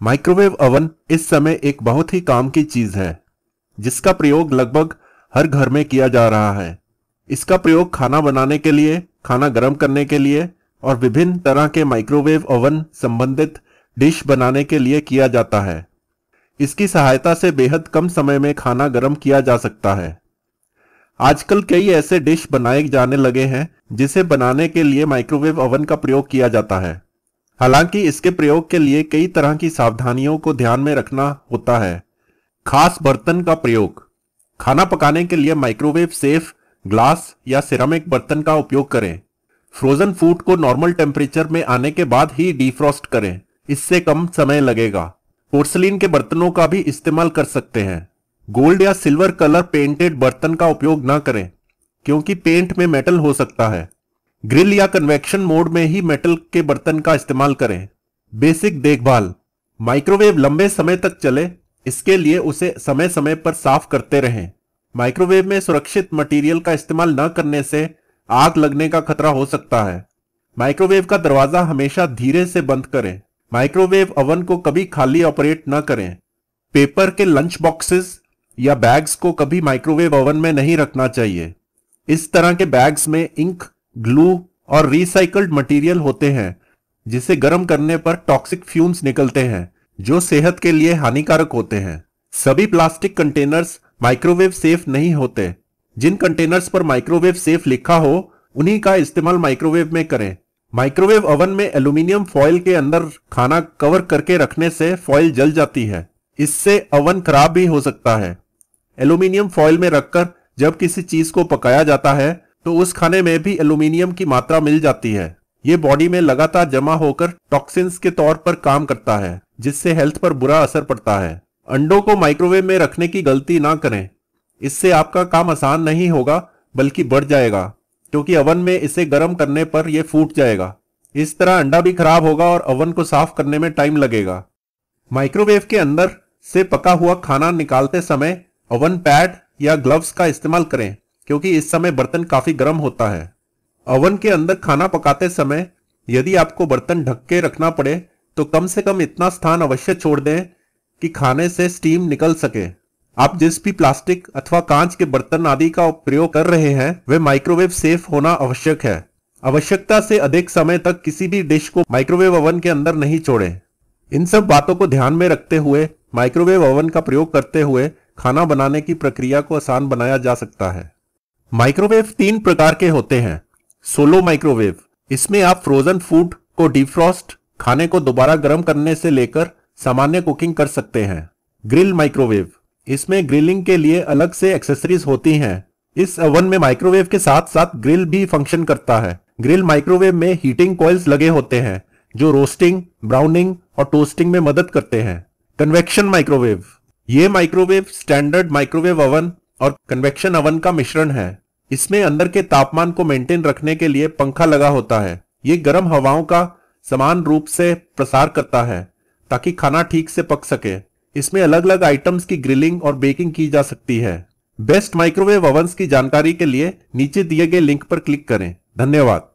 Microwave oven इस समय एक बहुत ही काम की चीज़ है, जिसका प्रयोग लगभग हर घर में किया जा रहा है। इसका प्रयोग खाना बनाने के लिए, खाना गर्म करने के लिए और विभिन्न तरह के माइक्रोवेव ओवन संबंधित डिश बनाने के लिए किया जाता है। इसकी सहायता से बेहद कम समय में खाना गर्म किया जा सकता है। आजकल कई ऐसे डिश बनाए जाने लगे हैं, जिसे बनाने के लिए माइक्रोवेव ओवन का प्रयोग किया जाता है। हालाँकि इसके प्रयोग के लिए कई तरह की सावधानियों को ध्यान में रखना होता है। खास बर्तन का प्रयोग। खाना पकाने के लिए माइक्रोवेव सेफ़, ग्लास या सिरामिक बर्तन का उपयोग करें। फ्रोजन फ़ूड को नॉर्मल टेम्परेचर में आने के बाद ही डिफ्रॉस्ट करें। इससे कम समय लगेगा। पोर्सलिन के बर्तनों का भी इस्तेमाल कर सकते हैं। गोल्ड या सिल्वर कलर पेंटेड बर्तन का उपयोग ना करें, क्योंकि पेंट में मेटल हो सकता है। ग्रिल या कन्वेक्शन मोड में ही मेटल के बर्तन का इस्तेमाल करें। बेसिक देखभाल। माइक्रोवेव लंबे समय तक चले, इसके लिए उसे समय समय पर साफ़ करते रहें। माइक्रोवेव में सुरक्षित मटेरियल का इस्तेमाल न करने से आग लगने का खतरा हो सकता है। माइक्रोवेव का दरवाज़ा हमेशा धीरे से बंद करें। माइक्रोवेव ओवन को कभी खाली ऑपरेट न करें। पेपर के लंच बॉक्सेस या बैग्स को कभी माइक्रोवेव ओवन में नहीं रखना चाहिए। इस तरह के बैग्स में इंक ग्लू और रिसाइकल्ड मटेरियल होते हैं, जिसे गर्म करने पर टॉक्सिक फ्यूम्स निकलते हैं, जो सेहत के लिए हानिकारक होते हैं। सभी प्लास्टिक कंटेनर्स माइक्रोवेव सेफ़ नहीं होते। जिन कंटेनर्स पर माइक्रोवेव सेफ़ लिखा हो, उन्हीं का इस्तेमाल माइक्रोवेव में करें। माइक्रोवेव ओवन में एल्यूमिनियम फॉइल के अंदर खाना कवर करके रखने से फॉइल जल जाती है। इससे ओवन खराब भी हो सकता है। एल्यूमिनियम फॉइल में रखकर जब किसी चीज़ को पकाया जाता है तो उस खाने में भी एल्यूमिनियम की मात्रा मिल जाती है। ये बॉडी में लगातार जमा होकर टॉक्सिन्स के तौर पर काम करता है, जिससे हेल्थ पर बुरा असर पड़ता है। अंडों को माइक्रोवेव में रखने की गलती ना करें। इससे आपका काम आसान नहीं होगा, बल्कि बढ़ जाएगा, क्योंकि अवन में इसे गर्म करने पर यह फूट जाएगा। इस तरह अंडा भी खराब होगा और अवन को साफ़ करने में टाइम लगेगा। माइक्रोवेव के अंदर से पका हुआ खाना निकालते समय ओवन पैड या ग्लव्स का इस्तेमाल करें, क्योंकि इस समय बर्तन काफ़ी गर्म होता है। ओवन के अंदर खाना पकाते समय यदि आपको बर्तन ढक के रखना पड़े तो कम से कम इतना स्थान अवश्य छोड़ दें कि खाने से स्टीम निकल सके। आप जिस भी प्लास्टिक अथवा कांच के बर्तन आदि का प्रयोग कर रहे हैं, वे माइक्रोवेव सेफ़ होना आवश्यक है। आवश्यकता से अधिक समय तक किसी भी डिश को माइक्रोवेव ओवन के अंदर नहीं छोड़ें। इन सब बातों को ध्यान में रखते हुए माइक्रोवेव ओवन का प्रयोग करते हुए खाना बनाने की प्रक्रिया को आसान बनाया जा सकता है। माइक्रोवेव तीन प्रकार के होते हैं। Solo microwave. इसमें आप फ्रोजन फ़ूड को डिफ्रॉस्ट खाने को दोबारा गर्म करने से लेकर सामान्य कुकिंग कर सकते हैं। ग्रिल माइक्रोवेव इसमें ग्रिलिंग के लिए अलग से एक्सेसरीज होती हैं। इस ओवन में माइक्रोवेव के साथ साथ ग्रिल भी फ़ंक्शन करता है। ग्रिल माइक्रोवेव में हीटिंग कॉइल्स लगे होते हैं, जो रोस्टिंग ब्राउनिंग और टोस्टिंग में मदद करते हैं। कन्वेक्शन माइक्रोवेव ये माइक्रोवेव स्टैंडर्ड माइक्रोवेव ओवन और कन्वेक्शन ओवन का मिश्रण है। इसमें अंदर के तापमान को मेंटेन रखने के लिए पंखा लगा होता है। ये गर्म हवाओं का समान रूप से प्रसार करता है, ताकि खाना ठीक से पक सके। इसमें अलग अलग आइटम्स की ग्रिलिंग और बेकिंग की जा सकती है। बेस्ट माइक्रोवेव ओवंस की जानकारी के लिए नीचे दिए गए लिंक पर क्लिक करें। धन्यवाद।